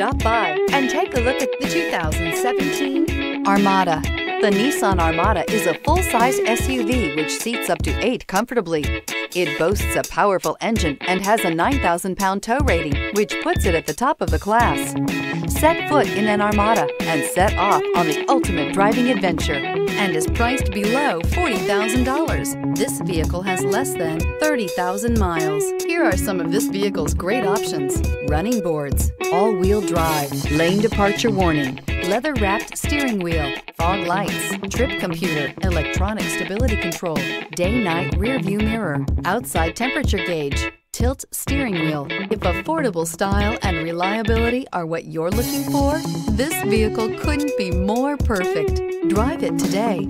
Stop by and take a look at the 2017 Armada. The Nissan Armada is a full-size SUV which seats up to eight comfortably. It boasts a powerful engine and has a 9,000-pound tow rating, which puts it at the top of the class. Set foot in an Armada and set off on the ultimate driving adventure and is priced below $40,000. This vehicle has less than 30,000 miles. Here are some of this vehicle's great options. Running boards, all-wheel drive, lane departure warning, leather-wrapped steering wheel, fog lights, trip computer, electronic stability control, day-night rear view mirror, outside temperature gauge, tilt steering wheel. If affordable style and reliability are what you're looking for, this vehicle couldn't be more perfect. Drive it today.